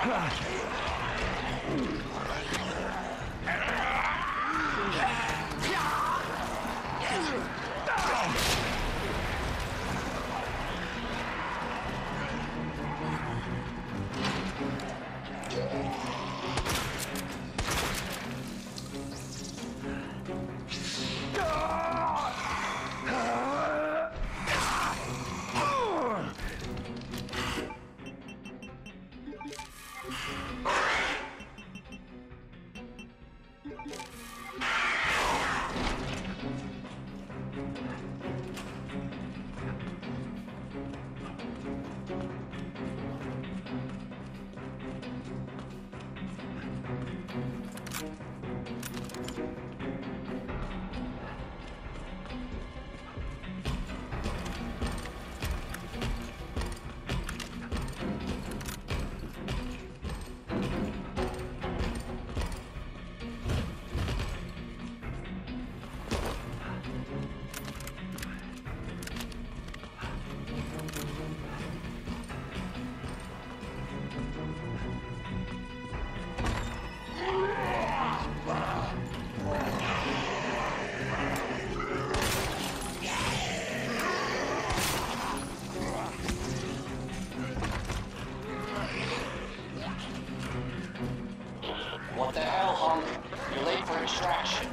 Ah. What the hell, Hunter? You're late for extraction.